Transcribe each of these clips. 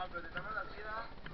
Ah, pero te tomas la vida.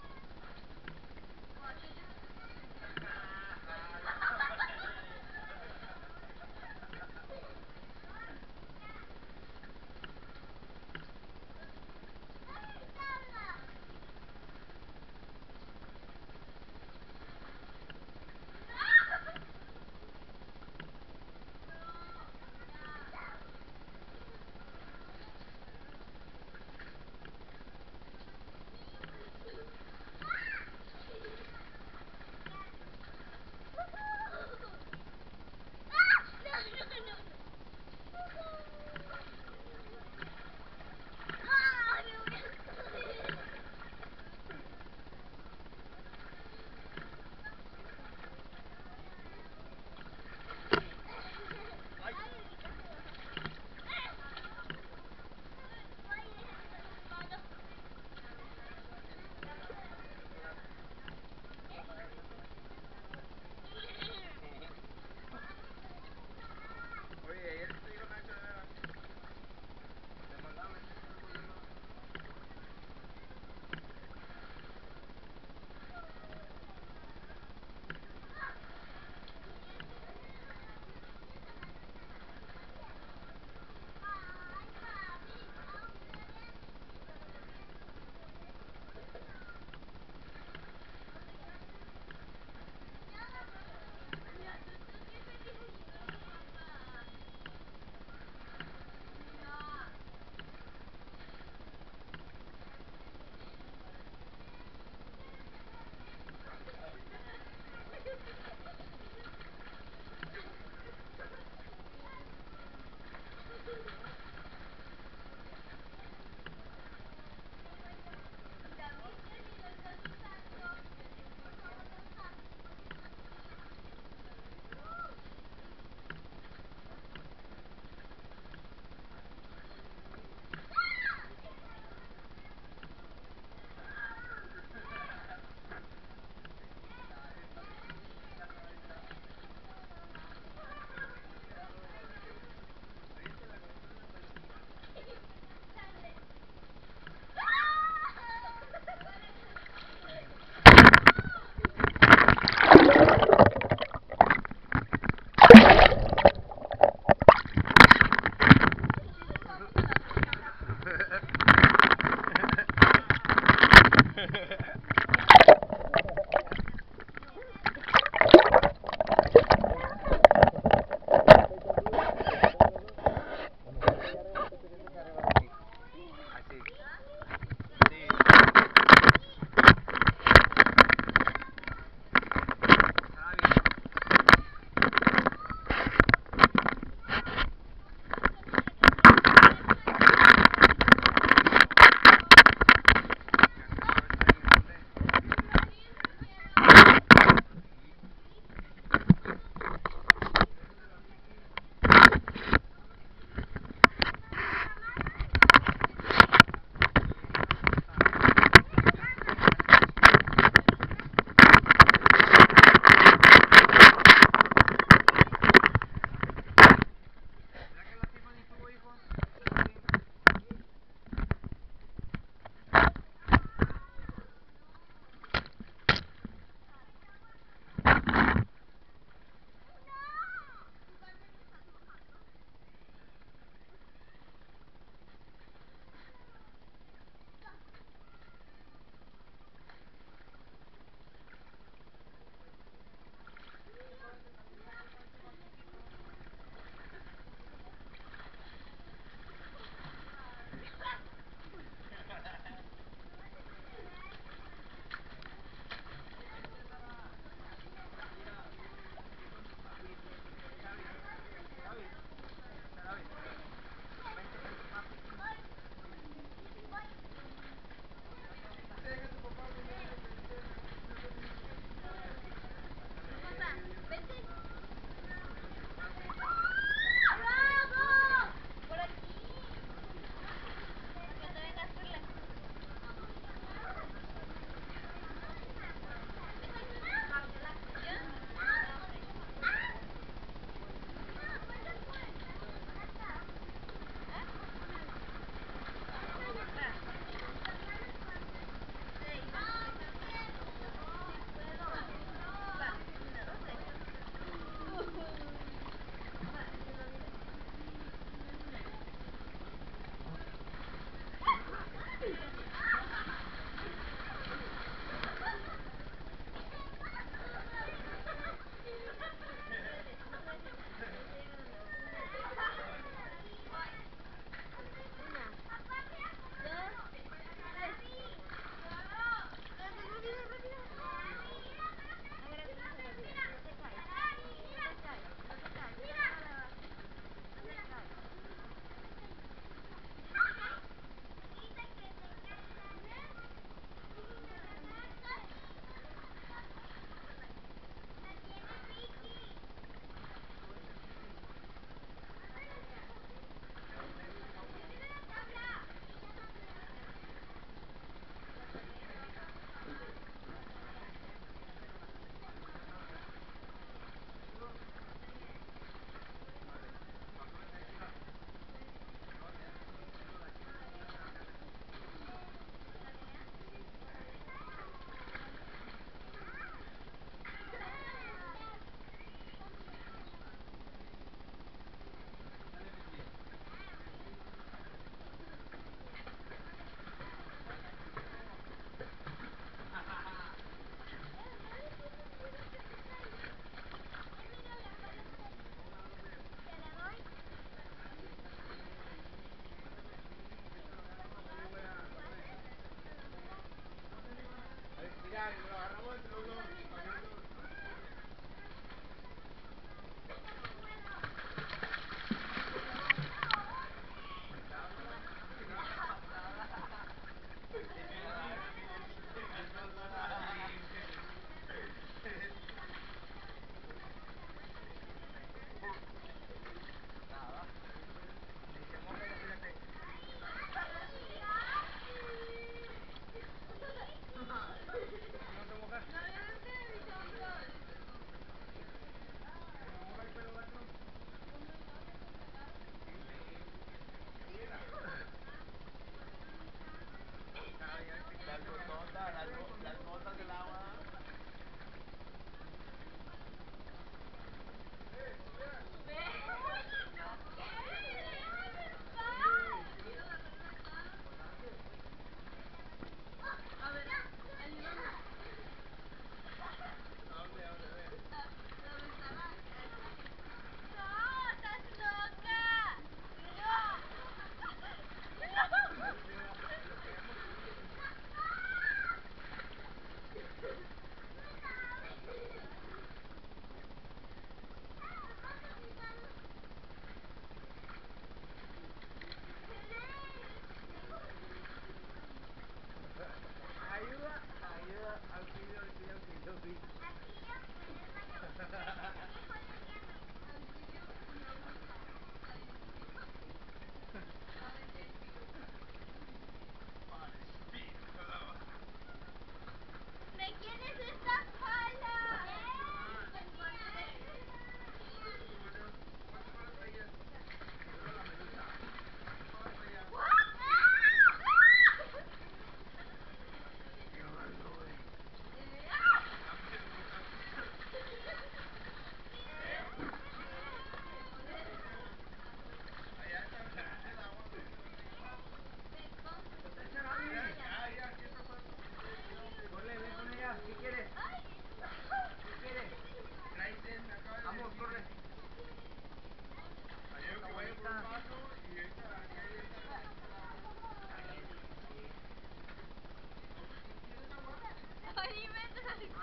Gracias.